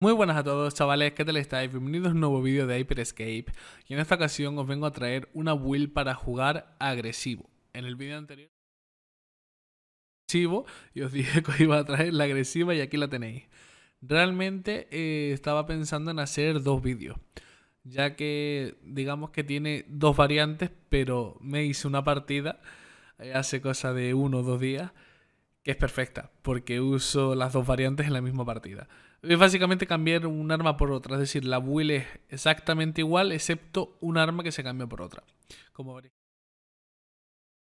Muy buenas a todos chavales, ¿qué tal estáis? Bienvenidos a un nuevo vídeo de Hyper Escape y en esta ocasión os vengo a traer una build para jugar agresivo. En el vídeo anterior agresivo y os dije que os iba a traer la agresiva y aquí la tenéis. Realmente eh, estaba pensando en hacer dos vídeos, ya que digamos que tiene dos variantes, pero me hice una partida eh, hace cosa de uno o dos días que es perfecta, porque uso las dos variantes en la misma partida. Es básicamente cambiar un arma por otra, es decir, la build es exactamente igual, excepto un arma que se cambia por otra. Como veréis.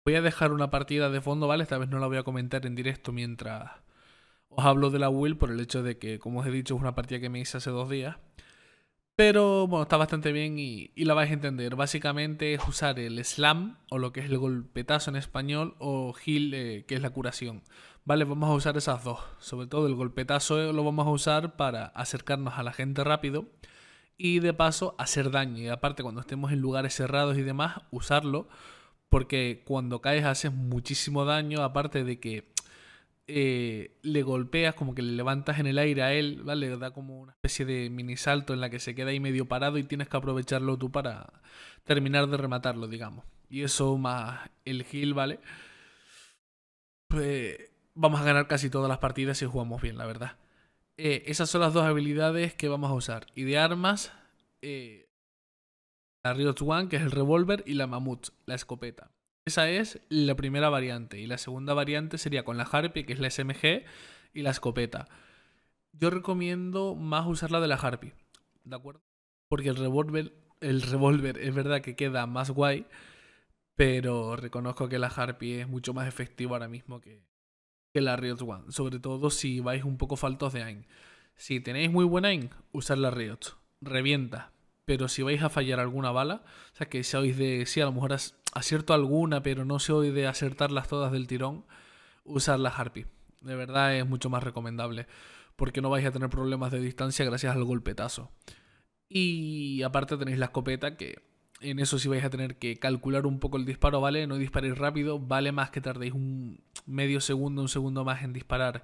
Voy a dejar una partida de fondo, ¿vale? Esta vez no la voy a comentar en directo mientras os hablo de la build, por el hecho de que, como os he dicho, es una partida que me hice hace dos días. Pero bueno, está bastante bien y, la vais a entender. Básicamente es usar el slam, o lo que es el golpetazo en español, o heal, eh, que es la curación. Vale, vamos a usar esas dos. Sobre todo el golpetazo eh, lo vamos a usar para acercarnos a la gente rápido y de paso hacer daño. Y aparte cuando estemos en lugares cerrados y demás, usarlo. Porque cuando caes haces muchísimo daño, aparte de que eh, le golpeas, como que le levantas en el aire a él, ¿vale? Le da como una especie de mini salto en la que se queda ahí medio parado y tienes que aprovecharlo tú para terminar de rematarlo, digamos. Y eso más el heal, ¿vale? Pues vamos a ganar casi todas las partidas si jugamos bien, la verdad. Eh, esas son las dos habilidades que vamos a usar. Y de armas, eh, la Riot One, que es el revólver, y la Mammoth, la escopeta. Esa es la primera variante. Y la segunda variante sería con la Harpy, que es la SMG, y la escopeta. Yo recomiendo más usar la de la Harpy. ¿De acuerdo? Porque el revólver, el revólver es verdad que queda más guay. Pero reconozco que la Harpy es mucho más efectiva ahora mismo que, que la Riot One. Sobre todo si vais un poco faltos de aim. Si tenéis muy buen aim, usar la Riot. Revienta. Pero si vais a fallar alguna bala, o sea que si de. Si a lo mejor acierto alguna, pero no soy de acertarlas todas del tirón, usar la Harpy. De verdad es mucho más recomendable. Porque no vais a tener problemas de distancia gracias al golpetazo. Y aparte tenéis la escopeta que en eso sí vais a tener que calcular un poco el disparo, ¿vale? No disparéis rápido, vale más que tardéis un medio segundo, un segundo más en disparar,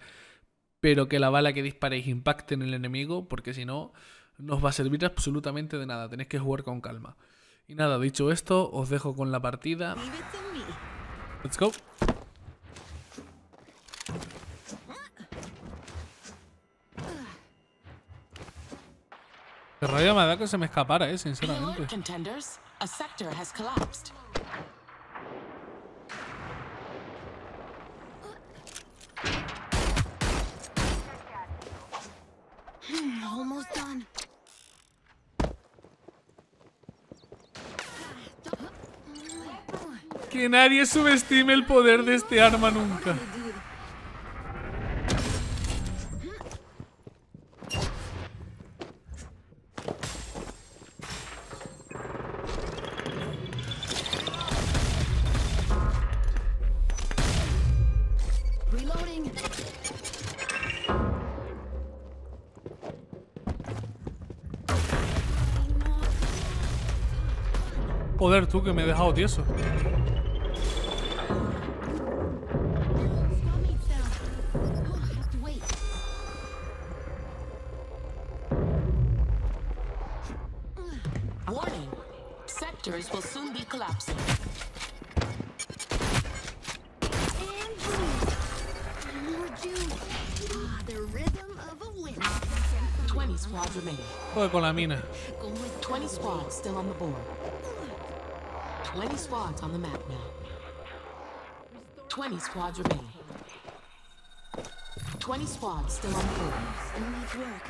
pero que la bala que disparéis impacte en el enemigo, porque si no, no os va a servir absolutamente de nada, tenéis que jugar con calma. Y nada, dicho esto, os dejo con la partida. Let's go. Qué rollo me da que se me escapara, eh, sinceramente. Que nadie subestime el poder de este arma nunca. Joder, tú que me he dejado tieso. Work.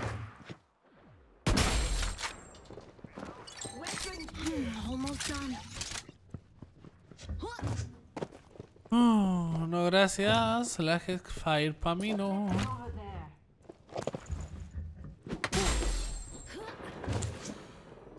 Almost done. Oh, no gracias. La fire para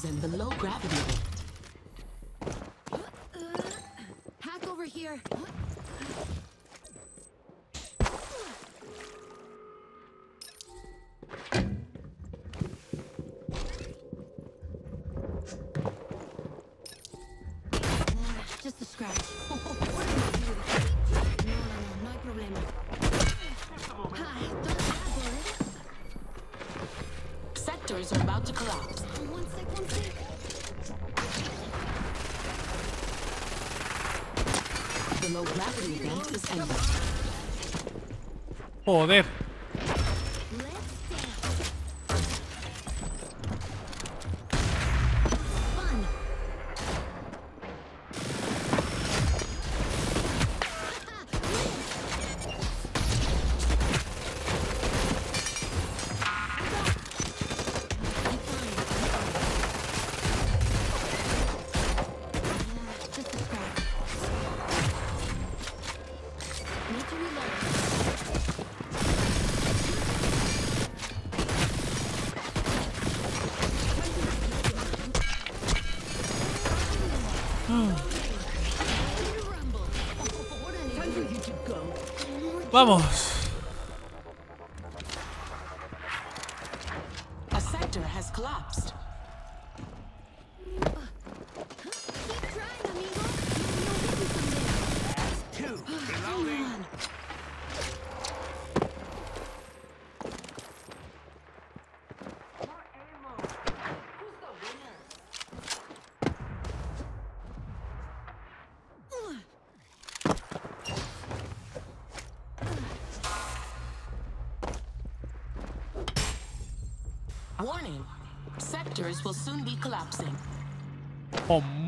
chosen the low gravity Joder. Vamos. Warning. Sectors will soon be collapsing. Om.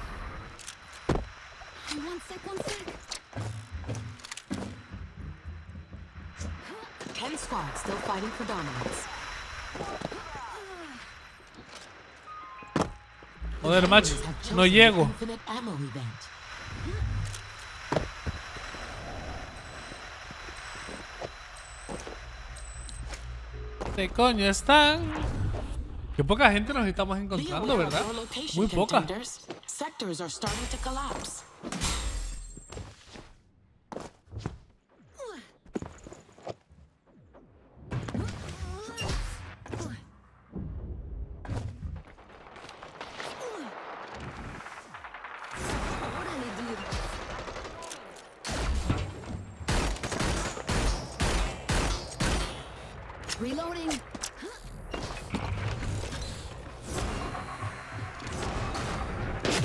One sec, one sec. Ten squads still fighting for dominance. Joder, macho. No llego. ¿Qué coño están? Qué poca gente nos estamos encontrando, ¿verdad? Muy poca. contenders. Sectors are starting to collapse.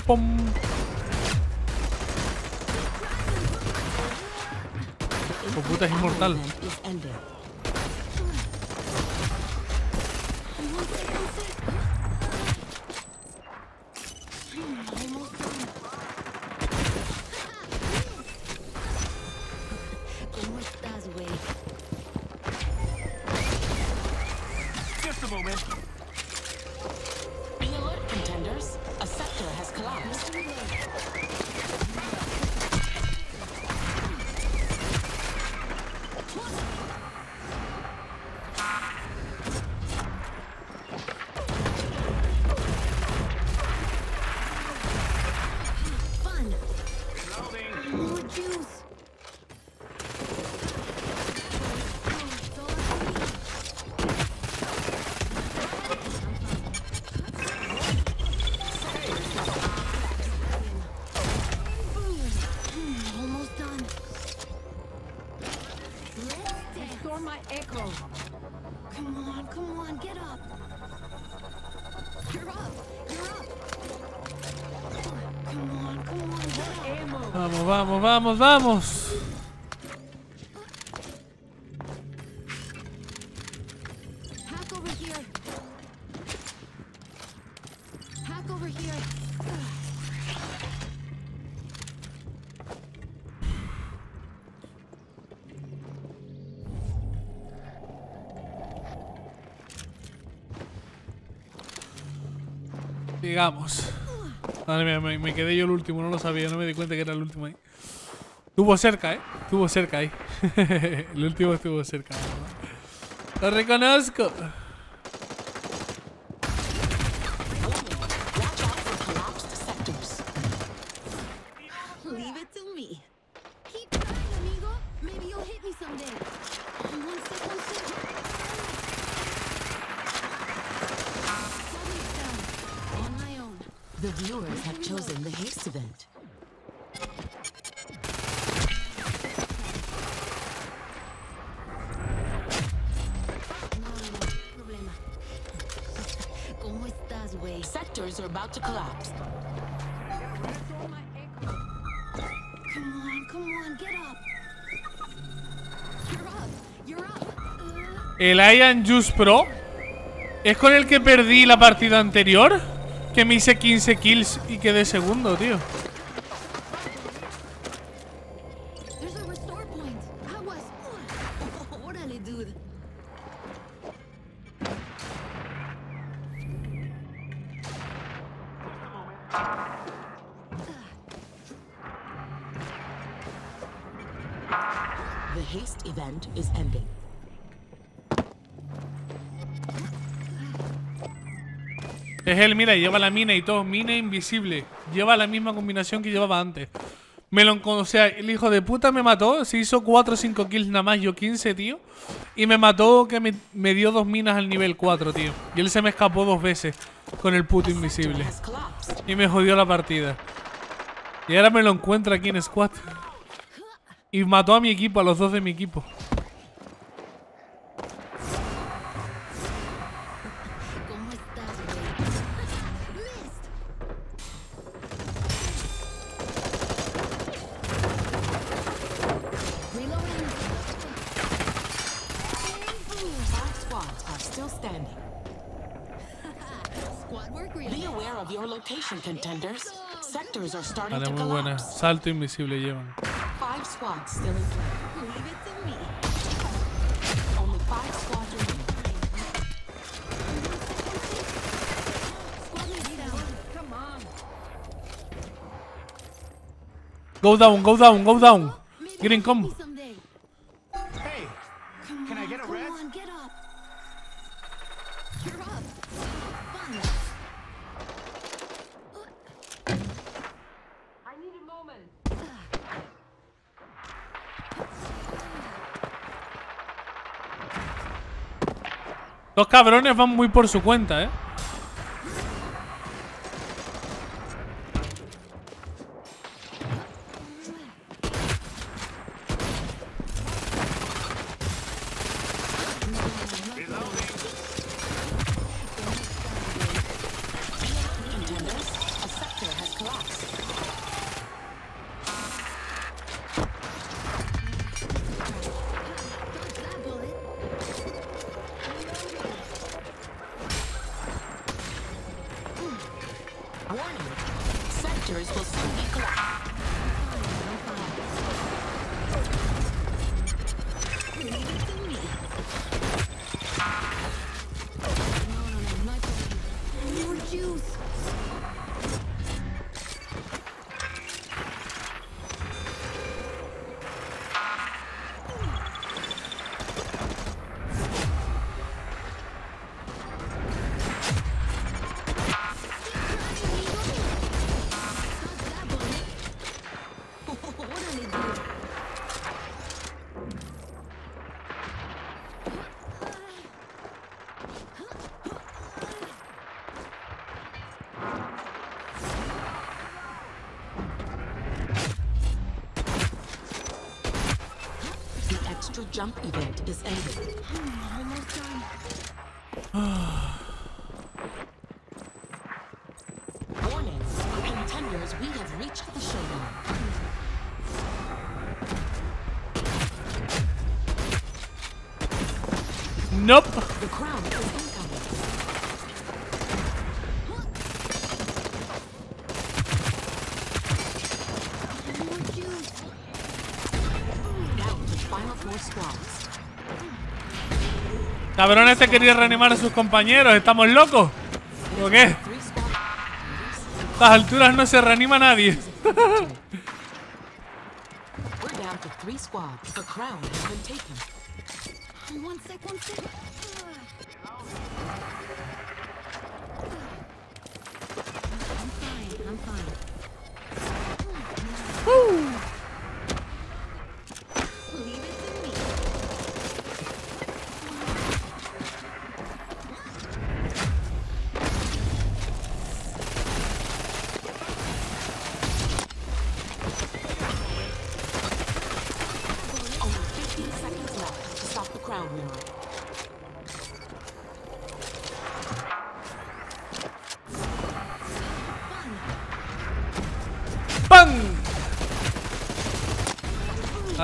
Pum. The puta, es inmortal. Echo. Come on, come on, get up. You're up. You're up. Come on, come on, get up. Vamos, vamos, vamos, vamos. Digamos. Madre mía, me, quedé yo el último, no lo sabía, no me di cuenta que era el último ahí. Estuvo cerca, ¿eh? Estuvo cerca ahí. el último estuvo cerca. Lo reconozco. The viewers have chosen the haste event. No, no, no. Problema. ¿Cómo estás, güey? Sectors are about to collapse. Come on, come on, get up. You're up. You're up. El Juice Pro es con el que perdí la partida anterior. Que me hice 15 kills y quedé segundo, tío. Él, mira, lleva la mina y todo. Mina invisible. Lleva la misma combinación que llevaba antes. Me lo O sea, el hijo de puta me mató. Se hizo 4 o 5 kills nada más. Yo 15, tío. Y me mató que me, me dio dos minas al nivel 4, tío. Y él se me escapó dos veces con el puto invisible. Y me jodió la partida. Y ahora me lo encuentro aquí en squad. Y mató a mi equipo, a los dos de mi equipo. Your location, contenders. Sectors are starting Vale, to muy buena. collapse. Salto invisible llevan. Five squads still in play. Leave it to me. Only five squads remaining. Squad leads. Come on. Go down, go down, go down. Get in, you'll come. hit me someday. Hey, Come Can I on, get a come on, get up. You're up. Fun. Los cabrones van muy por su cuenta, ¿eh? Jump event is ended. Almost done. Warning, contenders, we have reached the showdown. Nope. Cabrón, este quería reanimar a sus compañeros. ¿Estamos locos? ¿O qué? A estas alturas no se reanima nadie. We're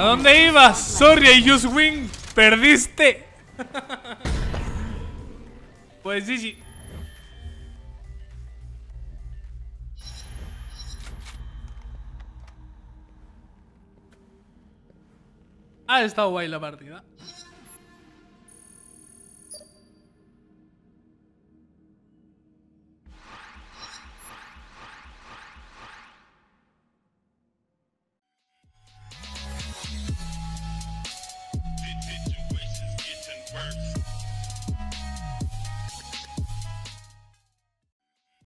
¿A dónde ibas? Sorry, I just win. Perdiste. pues sí, sí. Ha estado guay la partida.